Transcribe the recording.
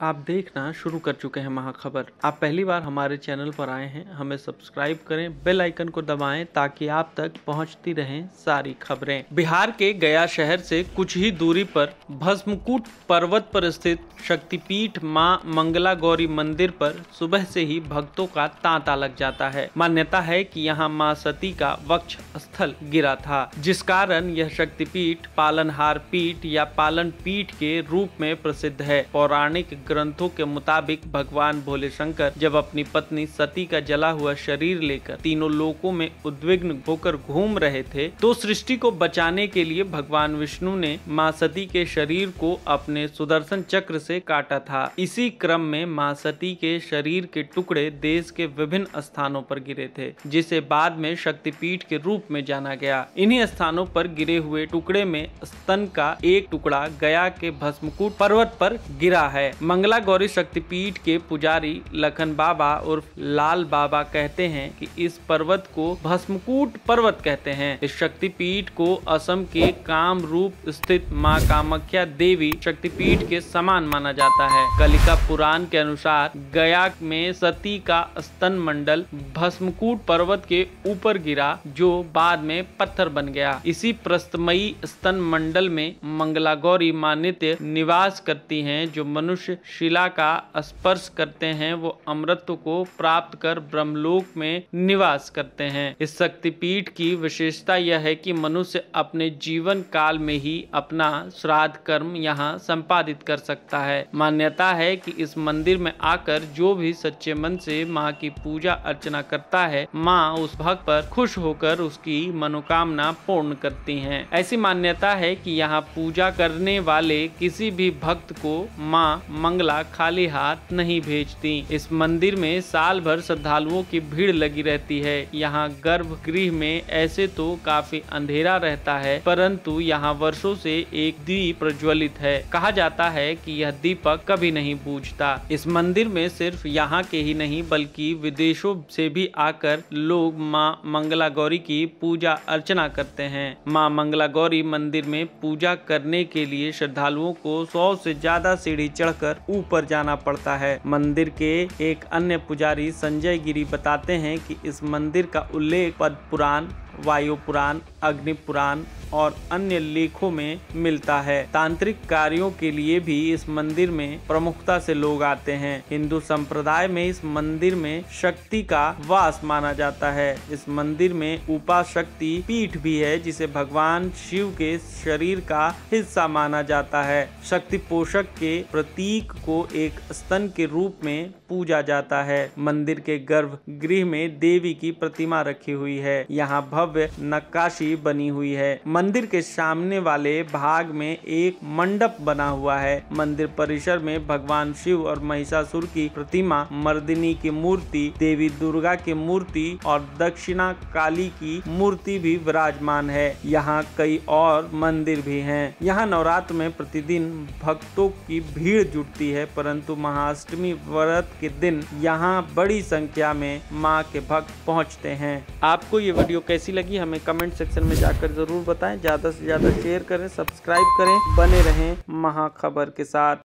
आप देखना शुरू कर चुके हैं महाखबर। आप पहली बार हमारे चैनल पर आए हैं, हमें सब्सक्राइब करें, बेल आइकन को दबाएँ ताकि आप तक पहुँचती रहें सारी खबरें। बिहार के गया शहर से कुछ ही दूरी पर भस्मकूट पर्वत पर स्थित शक्तिपीठ माँ मंगला गौरी मंदिर पर सुबह से ही भक्तों का तांता लग जाता है। मान्यता है की यहाँ माँ सती का वक्ष स्थल गिरा था, जिस कारण यह शक्तिपीठ पालनहार पीठ या पालन पीठ के रूप में प्रसिद्ध है। पौराणिक ग्रंथों के मुताबिक भगवान भोले शंकर जब अपनी पत्नी सती का जला हुआ शरीर लेकर तीनों लोकों में उद्विग्न होकर घूम रहे थे तो सृष्टि को बचाने के लिए भगवान विष्णु ने माँ सती के शरीर को अपने सुदर्शन चक्र से काटा था। इसी क्रम में माँ सती के शरीर के टुकड़े देश के विभिन्न स्थानों पर गिरे थे, जिसे बाद में शक्तिपीठ के रूप में जाना गया। इन्हीं स्थानों पर गिरे हुए टुकड़े में स्तन का एक टुकड़ा गया के भस्मकूट पर्वत पर गिरा है। मंगला गौरी शक्तिपीठ के पुजारी लखन बाबा उर्फ़ लाल बाबा कहते हैं कि इस पर्वत को भस्मकूट पर्वत कहते हैं। इस शक्तिपीठ को असम के कामरूप स्थित माँ कामाख्या देवी शक्तिपीठ के समान माना जाता है। कलिका पुराण के अनुसार गया में सती का स्तन मंडल भस्मकूट पर्वत के ऊपर गिरा, जो बाद में पत्थर बन गया। इसी प्रस्तमयी स्तन मंडल में मंगला गौरी मान्यते निवास करती हैं, जो मनुष्य शिला का स्पर्श करते हैं, वो अमृत को प्राप्त कर ब्रह्मलोक में निवास करते हैं। इस शक्तिपीठ की विशेषता यह है कि मनुष्य अपने जीवन काल में ही अपना श्राद्ध कर्म यहाँ संपादित कर सकता है। मान्यता है कि इस मंदिर में आकर जो भी सच्चे मन से माँ की पूजा अर्चना करता है, माँ उस भक्त पर खुश होकर उसकी मनोकामना पूर्ण करती हैं। ऐसी मान्यता है कि यहाँ पूजा करने वाले किसी भी भक्त को माँ मंगला खाली हाथ नहीं भेजती। इस मंदिर में साल भर श्रद्धालुओं की भीड़ लगी रहती है। यहाँ गर्भगृह में ऐसे तो काफ़ी अंधेरा रहता है, परंतु यहाँ वर्षों से एक दीप प्रज्वलित है। कहा जाता है कि यह दीपक कभी नहीं बूझता। इस मंदिर में सिर्फ़ यहाँ के ही नहीं, बल्कि विदेशों से भी आकर लोग माँ मंगला गौरी की पूजा अर्चना करते हैं। माँ मंगला गौरी मंदिर में पूजा करने के लिए श्रद्धालुओं को सौ से ज़्यादा सीढ़ी चढ़कर ऊपर जाना पड़ता है। मंदिर के एक अन्य पुजारी संजय गिरी बताते हैं कि इस मंदिर का उल्लेख पद पुराण वायु पुराण अग्नि पुराण और अन्य लेखों में मिलता है। तांत्रिक कार्यों के लिए भी इस मंदिर में प्रमुखता से लोग आते हैं। हिंदू संप्रदाय में इस मंदिर में शक्ति का वास माना जाता है। इस मंदिर में उपा शक्ति पीठ भी है, जिसे भगवान शिव के शरीर का हिस्सा माना जाता है। शक्ति पोषक के प्रतीक को एक स्तन के रूप में पूजा जाता है। मंदिर के गर्भ गृह में देवी की प्रतिमा रखी हुई है। यहाँ भव्य नक्काशी बनी हुई है। मंदिर के सामने वाले भाग में एक मंडप बना हुआ है। मंदिर परिसर में भगवान शिव और महिषासुर की प्रतिमा, मर्दिनी की मूर्ति, देवी दुर्गा की मूर्ति और दक्षिणा काली की मूर्ति भी विराजमान है। यहाँ कई और मंदिर भी हैं। यहाँ नवरात्र में प्रतिदिन भक्तों की भीड़ जुटती है, परंतु महाअष्टमी व्रत के दिन यहाँ बड़ी संख्या में माँ के भक्त पहुँचते हैं। आपको ये वीडियो कैसी लगी, हमें कमेंट सेक्शन में जाकर ज़रूर बताएँ। ज़्यादा से ज़्यादा शेयर करें सब्सक्राइब करें। बने रहें महाखबर के साथ।